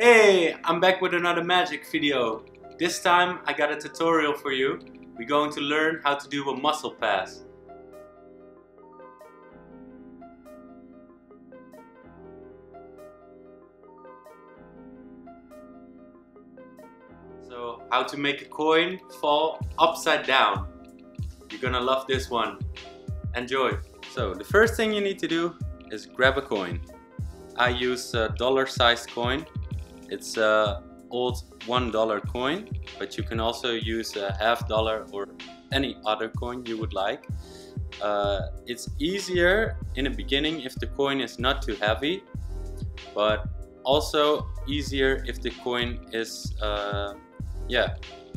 Hey, I'm back with another magic video. This time I got a tutorial for you. We're going to learn how to do a muscle pass. So, how to make a coin fall upside down. You're gonna love this one. Enjoy! So, the first thing you need to do is grab a coin. I use a dollar sized coin it's a old one dollar coin, but you can also use a half dollar or any other coin you would like. Uh, it's easier in the beginning if the coin is not too heavy, but also easier if the coin is, uh, yeah,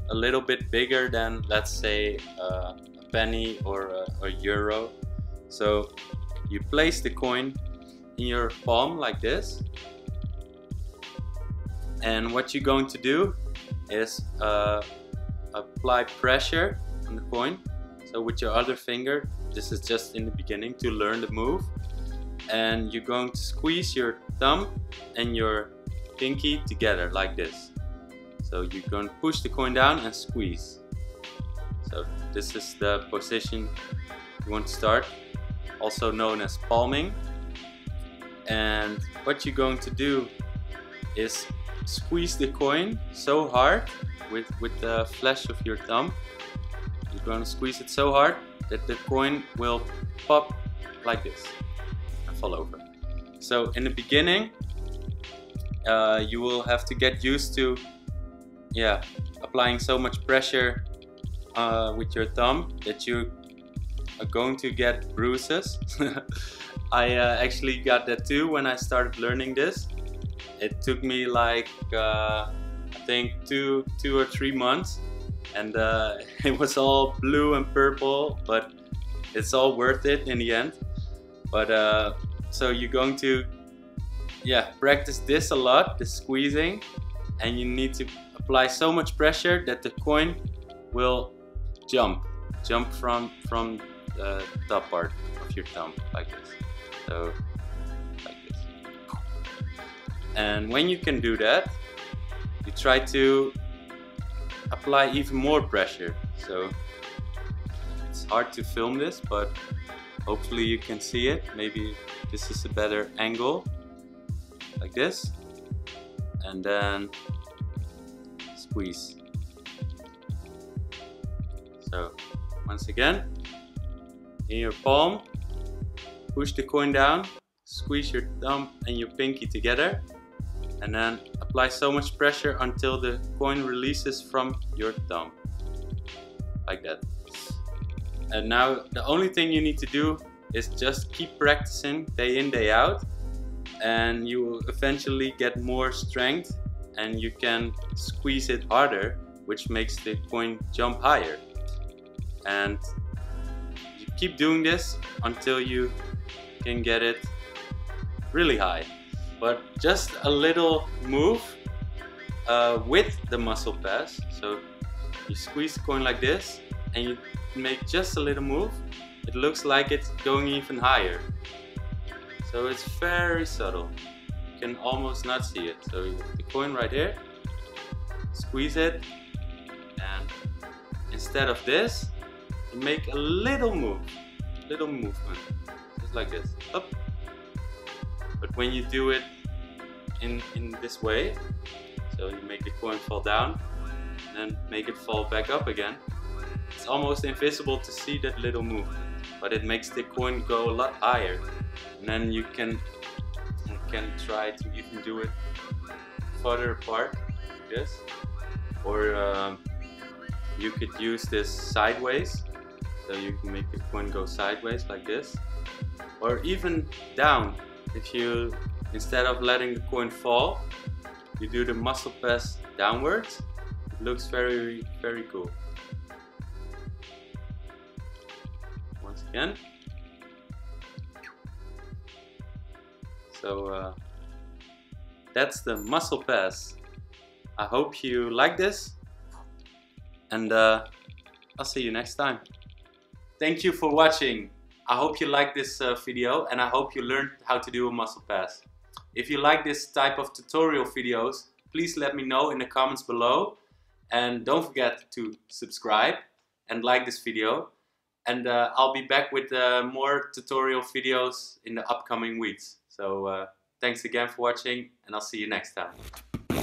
a little bit bigger than, let's say, uh, a penny or a, a euro. So you place the coin in your palm like this and what you're going to do is uh, apply pressure on the coin so with your other finger this is just in the beginning to learn the move. And you're going to squeeze your thumb and your pinky together like this. So you're going to push the coin down and squeeze. So this is the position you want to start also known as palming. And what you're going to do is squeeze the coin so hard with, with the flesh of your thumb. You're going to squeeze it so hard that the coin will pop like this and fall over. So in the beginning, uh, you will have to get used to yeah, applying so much pressure uh, with your thumb that you are going to get bruises. I uh, actually got that too when I started learning this it took me like uh, I think two two or three months and uh, it was all blue and purple but it's all worth it in the end. But uh, so you're going to yeah practice this a lot the squeezing and you need to apply so much pressure that the coin will jump jump from from the top part of your thumb like this. So and when you can do that, you try to apply even more pressure. So it's hard to film this, but hopefully you can see it. Maybe this is a better angle, like this. And then squeeze. So once again, in your palm, push the coin down, squeeze your thumb and your pinky together and then apply so much pressure until the coin releases from your thumb. Like that. And now the only thing you need to do is just keep practicing day in day out. And you will eventually get more strength and you can squeeze it harder which makes the coin jump higher. And you keep doing this until you can get it really high but just a little move uh, with the muscle pass. So you squeeze the coin like this and you make just a little move. It looks like it's going even higher. So it's very subtle. You can almost not see it. So the coin right here, squeeze it and instead of this, you make a little move, little movement, just like this, up but when you do it in, in this way, so you make the coin fall down, and then make it fall back up again, it's almost invisible to see that little movement. But it makes the coin go a lot higher. And then you can, you can try to even do it further apart, like this. Or um, you could use this sideways, so you can make the coin go sideways like this. Or even down, if you, instead of letting the coin fall, you do the muscle pass downwards, it looks very, very cool. Once again. So uh, that's the muscle pass. I hope you like this and uh, I'll see you next time. Thank you for watching. I hope you liked this uh, video and I hope you learned how to do a muscle pass. If you like this type of tutorial videos, please let me know in the comments below. And don't forget to subscribe and like this video. And uh, I'll be back with uh, more tutorial videos in the upcoming weeks. So uh, thanks again for watching and I'll see you next time.